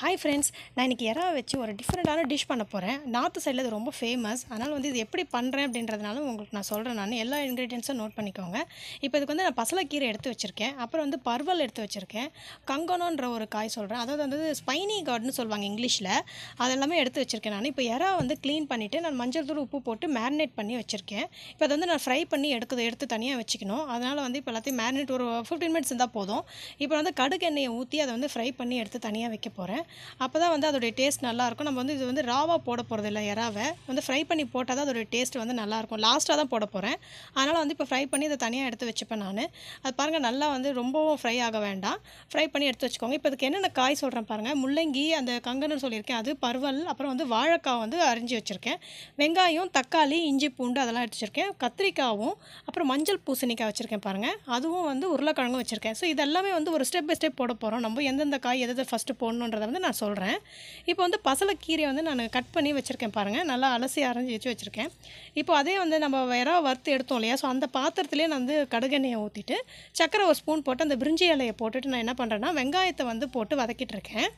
Hi friends நான் இன்றைக்கி இறா வச்சு ஒரு டிஃப்ரெண்ட்டான டிஷ் பண்ண போகிறேன் நார்த்து சைடில் இது ரொம்ப ஃபேமஸ் அதனால் வந்து இது எப்படி பண்ணுறேன் அப்படின்றதுனால உங்களுக்கு நான் சொல்கிறேன் நான். எல்லா இன்க்ரீடியன்ஸும் நோட் பண்ணிக்கோங்க. இப்போ இதுக்கு வந்து நான் பசலக்கீரை எடுத்து வச்சுருக்கேன். அப்புறம் வந்து பர்வல் எடுத்து வச்சுருக்கேன். கங்கனோன்ற ஒரு காய் சொல்கிறேன் அதாவது வந்து ஸ்பைனி கார்டுன்னு சொல்லுவாங்க இங்கிலீஷில். அதெல்லாமே எடுத்து வச்சுருக்கேன் நான். இப்போ இறா வந்து க்ளீன் பண்ணிவிட்டு நான் மஞ்சள் தூள் உப்பு போட்டு மேரினேட் பண்ணி வச்சுருக்கேன். இப்போ அதை வந்து நான் ஃப்ரை பண்ணி எடுக்குது எடுத்து தனியாக வச்சுக்கணும். அதனால் வந்து இப்போ எல்லாத்தையும் மேரினேட் ஒரு ஃபிஃப்டீன் மினிட்ஸ் இருந்தால் போதும். இப்போ வந்து கடுகு எண்ணெயை ஊற்றி அதை வந்து ஃப்ரை பண்ணி எடுத்து தனியாக வைக்க போகிறேன் அப்போ தான் வந்து அதோடைய டேஸ்ட் நல்லாயிருக்கும். நம்ம வந்து இது வந்து ராவாக போட போகிறது இல்லை எறாவை. வந்து ஃப்ரை பண்ணி போட்டால் தான் அதோடைய டேஸ்ட் வந்து நல்லாயிருக்கும். லாஸ்ட்டாக தான் போட போகிறேன் அதனால் வந்து இப்போ ஃப்ரை பண்ணி இதை தனியாக எடுத்து வச்சுப்பேன் நான். அது பாருங்கள் நல்லா வந்து ரொம்பவும் ஃப்ரை ஆக வேண்டாம். ஃப்ரை பண்ணி எடுத்து வச்சுக்கோங்க. இப்போ இதுக்கு என்னென்ன காய் சொல்கிறேன் பாருங்கள் முள்ளங்கி அந்த கங்கன்னு சொல்லியிருக்கேன். அது பருவல் அப்புறம் வந்து வாழைக்காய் வந்து அரிஞ்சு வச்சுருக்கேன். வெங்காயம் தக்காளி இஞ்சி பூண்டு அதெல்லாம் எடுத்து வச்சுருக்கேன். கத்திரிக்காவும் அப்புறம் மஞ்சள் பூசணிக்காய் வச்சுருக்கேன் பாருங்கள் அதுவும் வந்து உருளைக்கிழங்கும் வச்சுருக்கேன். ஸோ இதெல்லாமே வந்து ஒரு ஸ்டெப் பை ஸ்டெப் போட போகிறோம் நம்ம எந்தெந்த காய் எதை ஃபஸ்ட்டு போடணுன்றதை வந்து நான் சொல்கிறேன் இப்போ வந்து பசலைக்கீரையை வந்து நான் கட் பண்ணி வச்சுருக்கேன் பாருங்கள் நல்லா அலசி அரைஞ்சி வச்சு வச்சுருக்கேன். இப்போ அதே வந்து நம்ம வேற வறுத்து எடுத்தோம் இல்லையா? ஸோ அந்த பாத்திரத்துலேயே நான் வந்து கடுகெண்ணெயை ஊற்றிட்டு சக்கரை ஒரு ஸ்பூன் போட்டு அந்த பிரிஞ்சி இலையை போட்டுட்டு நான் என்ன பண்ணுறேன்னா வெங்காயத்தை வந்து போட்டு வதக்கிட்டு இருக்கேன்.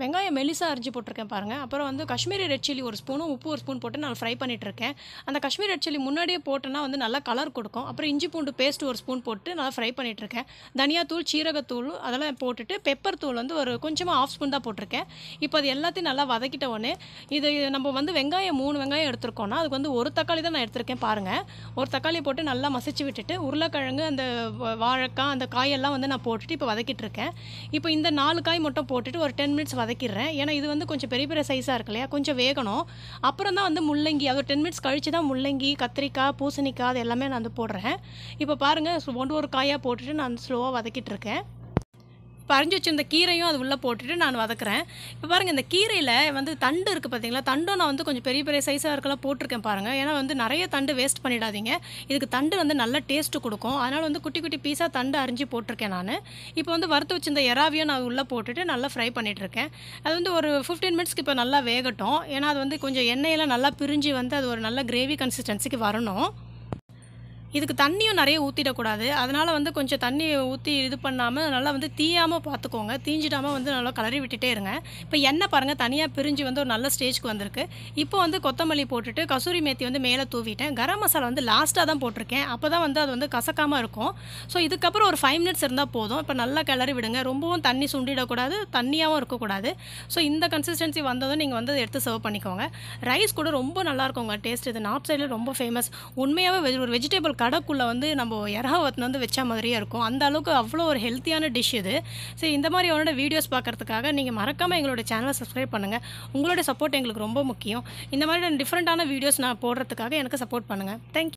வெங்காயம் மெலிசா அரிஞ்சு போட்டிருக்கேன் பாருங்கள் அப்புறம் வந்து காஷ்மீரி ரெட் சில்லி ஒரு ஸ்பூனும் உப்பு ஒரு ஸ்பூன் போட்டு நான் ஃப்ரை பண்ணிகிட்ருக்கேன் அந்த காஷ்மீரி ரெட் சில்லி முன்னாடியே போட்டோன்னா வந்து நல்லா கலர் கொடுக்கும். அப்புறம் இஞ்சி பூண்டு பேஸ்ட் ஒரு ஸ்பூன் போட்டு நல்லா ஃப்ரை பண்ணிகிட்ருக்கேன் இருக்கேன் தனியாத்தூள் சீரகத்தூள் அதெல்லாம் போட்டுட்டு பெப்பர் தூள் வந்து ஒரு கொஞ்சமாக ஆஃப் ஸ்பூன் தான் போட்டிருக்கேன். இப்போ அது எல்லாத்தையும் நல்லா வதக்கிட்ட உடனே இது நம்ம வந்து வெங்காயம் மூணு வெங்காயம் எடுத்திருக்கோம்னா அதுக்கு வந்து ஒரு தக்காளி தான் நான் எடுத்திருக்கேன் பாருங்கள் ஒரு தக்காளி போட்டு நல்லா மசிச்சு விட்டுட்டு உருளைக்கிழங்கு அந்த வாழைக்காய் அந்த காயெல்லாம் வந்து நான் போட்டுட்டு இப்போ வதக்கிட்டு இருக்கேன் இப்போ இந்த நாலு காய் மட்டும் போட்டுட்டு ஒரு டென் மினிட்ஸ் வதக்கிடுறேன். ஏன்னா இது வந்து கொஞ்சம் பெரிய பெரிய சைஸாக இருக்கு இல்லையா? கொஞ்சம் வேகணும். அப்புறம் தான் வந்து முள்ளங்கி அது டென் மினிட்ஸ் கழித்து தான் முள்ளங்கி கத்திரிக்காய் பூசணிக்காய் அது எல்லாமே நான் வந்து போடுறேன். இப்போ பாருங்கள் ஒன்று ஒரு காயாக போட்டுட்டு நான் ஸ்லோவாக வதக்கிட்டு பறிஞ்சு இப்போ அரிஞ்சு வச்சிருந்த கீரையும் அது உள்ளே போட்டுட்டு நான் வதக்குறேன். இப்போ பாருங்கள் இந்த கீரையில் வந்து தண்டு இருக்குது பார்த்தீங்களா தண்டும் நான் வந்து கொஞ்சம் பெரிய பெரிய சைஸாக இருக்கலாம் போட்டிருக்கேன் பாருங்கள் ஏன்னா வந்து நிறைய தண்டு வேஸ்ட் பண்ணிடாதீங்க. இதுக்கு தண்டு வந்து நல்ல டேஸ்ட்டு கொடுக்கும். அதனால் வந்து குட்டி குட்டி பீஸாக தண்டு அரிஞ்சு போட்டிருக்கேன் நான். இப்போ வந்து வறுத்து வச்சிருந்த எறாவையும் நான் உள்ளே போட்டுட்டு நல்லா ஃப்ரை பண்ணிகிட்ருக்கேன் அது வந்து ஒரு ஃபிஃப்டீன் மினிட்ஸ்க்கு இப்போ நல்லா வேகட்டும். ஏன்னா அது வந்து கொஞ்சம் எண்ணெயெல்லாம் நல்லா பிரிஞ்சு வந்து அது ஒரு நல்ல கிரேவி கன்சிஸ்டன்சிக்கு வரணும். இதுக்கு தண்ணியும் நிறைய ஊற்றிடக்கூடாது அதனால் வந்து கொஞ்சம் தண்ணி ஊற்றி இது பண்ணாமல் நல்லா வந்து தீயாமல் பார்த்துக்கோங்க தீஞ்சிடாமல் வந்து நல்லா கலரி விட்டுட்டே இருங்க. இப்போ எண்ணெய் பாருங்கள் தனியாக பிரிஞ்சு வந்து ஒரு நல்ல ஸ்டேஜ்க்கு வந்திருக்கு. இப்போ வந்து கொத்தமல்லி போட்டுட்டு கசூரி மேத்தி வந்து மேலே தூவிட்டேன். கரம் மசாலா வந்து லாஸ்ட்டாக தான் போட்டிருக்கேன். அப்போ தான் வந்து அது வந்து கசக்காமல் இருக்கும். ஸோ இதுக்கப்புறம் ஒரு ஃபைவ் மினிட்ஸ் இருந்தால் போதும். இப்போ நல்லா கிளறி விடுங்க. ரொம்பவும் தண்ணி சுண்டிடக்கூடாது. தண்ணியாகவும் இருக்கக்கூடாது. ஸோ இந்த கன்சிஸ்டன்சி வந்ததும் நீங்கள் வந்து அதை எடுத்து சர்வ் பண்ணிக்கோங்க. ரைஸ் கூட ரொம்ப நல்லா இருக்குங்க. டேஸ்ட் இது நார்த் சைடில் ரொம்ப ஃபேமஸ் உண்மையாகவே ஒரு வெஜிடபிள் கடைக்குள்ளே வந்து நம்ம இறாவத்து வந்து வச்ச மாதிரியே இருக்கும். அந்த அளவுக்கு அவ்வளோ ஒரு ஹெல்த்தியான டிஷ் இது. சரி இந்த மாதிரி அவனோட வீடியோஸ் பார்க்கறதுக்காக நீங்கள் மறக்காமல் எங்களோட சேனலை சப்ஸ்கிரைப் பண்ணுங்கள் உங்களோட சப்போர்ட் எங்களுக்கு ரொம்ப முக்கியம். இந்த மாதிரி டிஃப்ரெண்ட்டான வீடியோஸ் நான் போடுறதுக்காக எனக்கு சப்போர்ட் பண்ணுங்கள் தேங்க்யூ